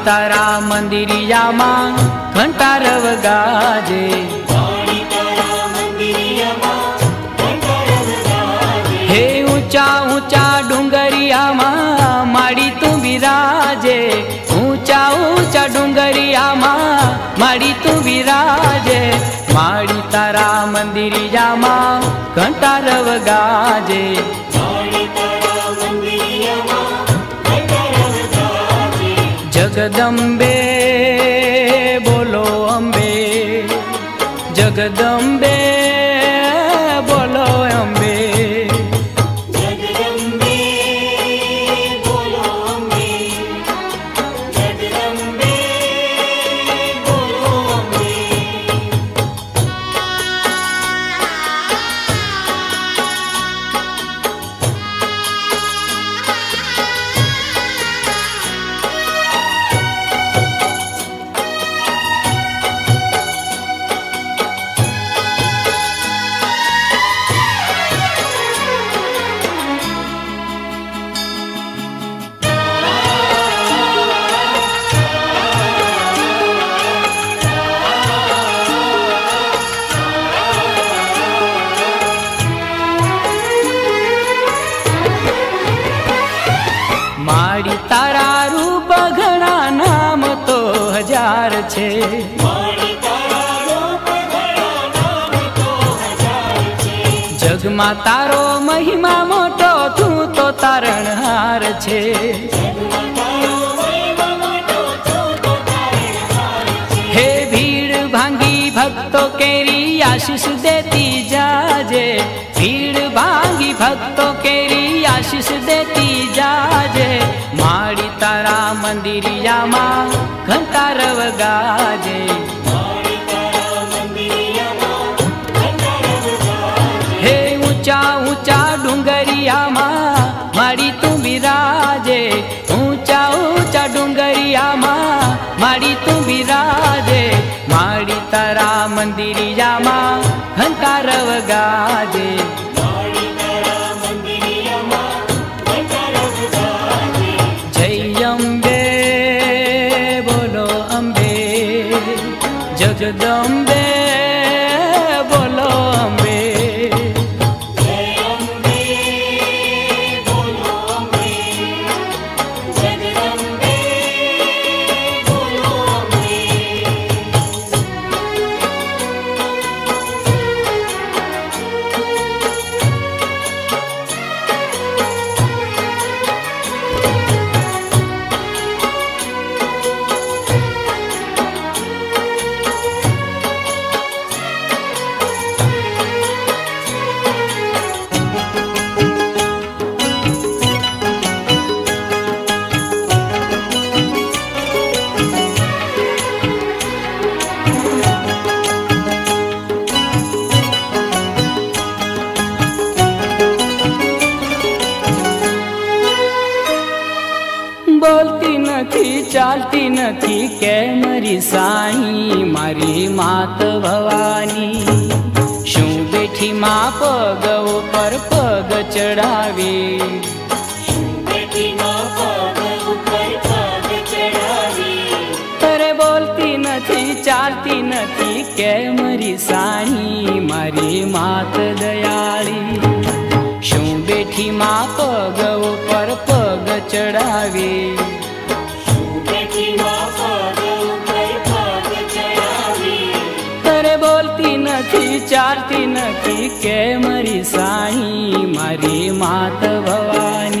તારા મંદિરિયામાં ઘંટારવ ગાજે હે ઊંચા ઊંચા ડુંગરિયામાં માડી તું બિરાજે ઊંચા ઊંચા ડુંગરિયામાં માડી તું બિરાજે માડી તારા મંદિરિયામાં ઘંટારવ ગાજે जगदम्बे જગમાં તારો મહિમા મોટો તું તો તારણહાર છે. હે ભીડ ભાંગી ભક્તો કેરી આશીષ દેતી જાજે. ભીડ ભાંગી ભક્તો કેરી આશીષ દેતી જાજે. મારી તારા મંદિરિયામાં ઘંટારવ ગાજે. માત ભવાની શું બેઠી માં પગ ઉપર પગ ચડાવી અરે બોલતી નથી ચાલતી નથી કે મારી સાઈ મારી માત દયાળી શું બેઠી માં પગ ઉપર પગ ચડાવી के मरि सा मरि मात भवानी।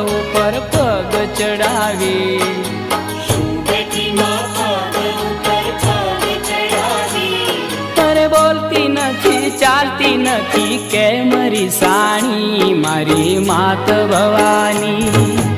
साणी ी मात भवानी।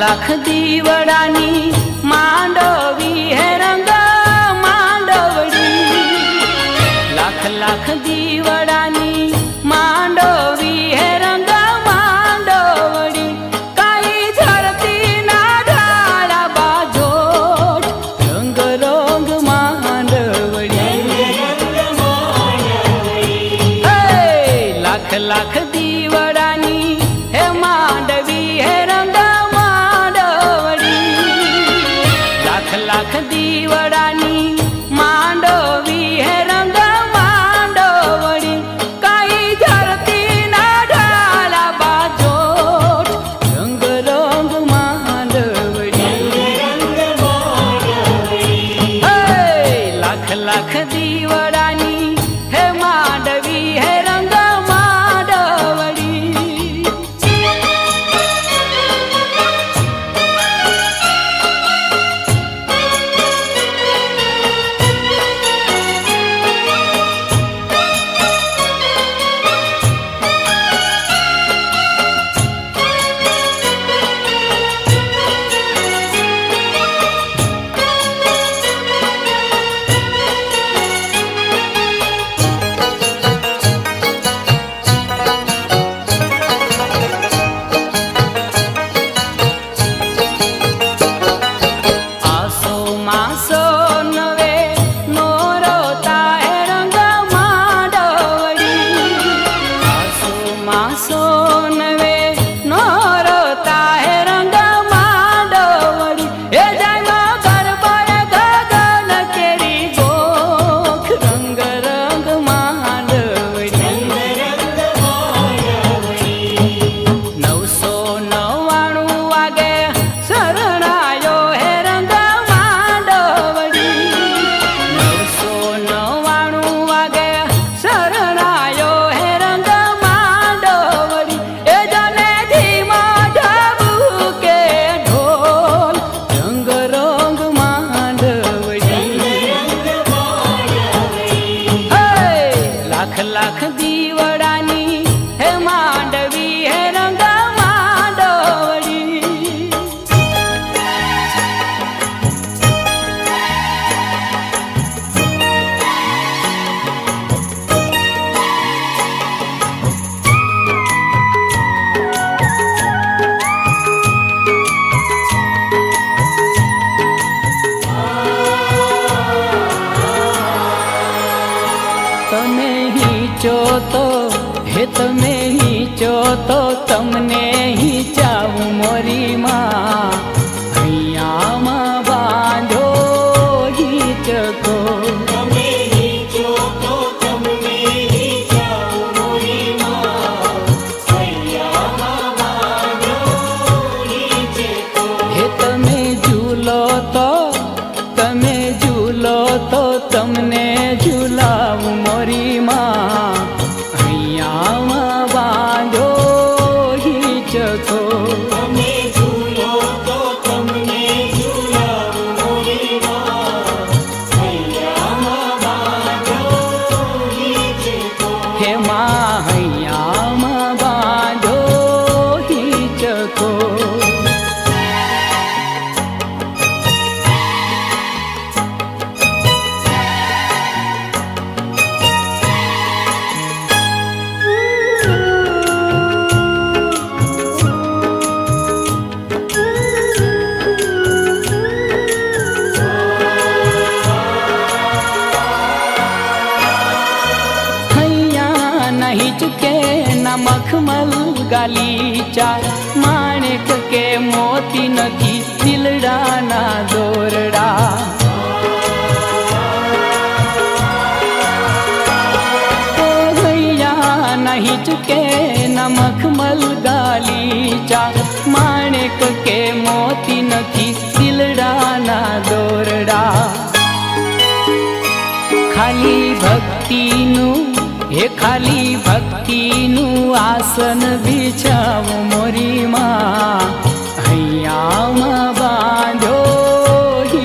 लाख दिवडानी લાખ દીવડાની 可悲。मखमल गालीचा माणिक के मोती नथी दिलडाना दोरडा ओ भैया नहीं चुके न गालीचा माणिक के मोती नथी दिलडाना दोरडा खाली भक्ति नु खाली भक्ति न आसन बिषा मोरि मा બાંધો हि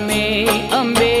में अम्बे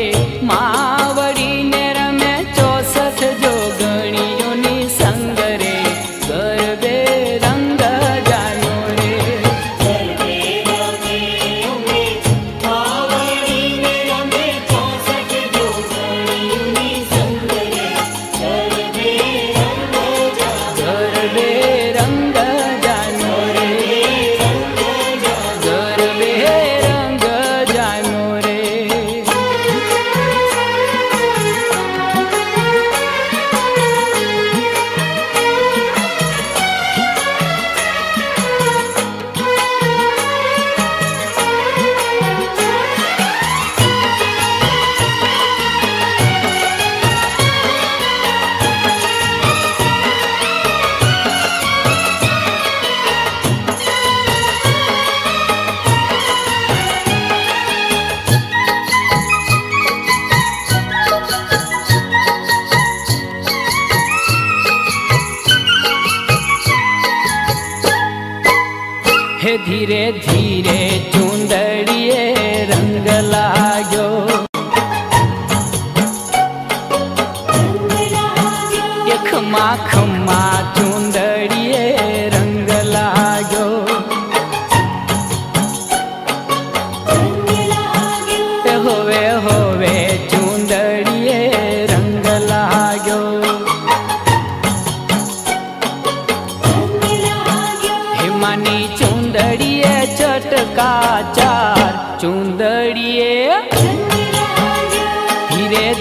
वे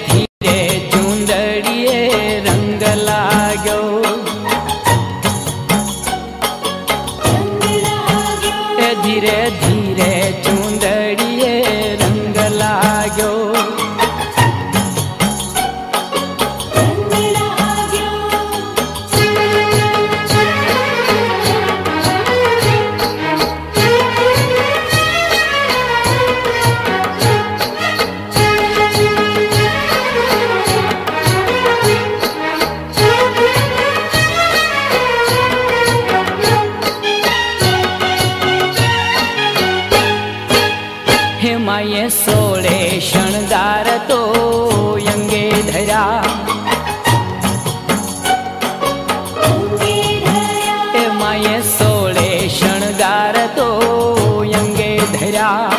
तो यंगे धरा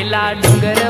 પેલા ડુંગર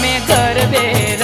में कर बेरा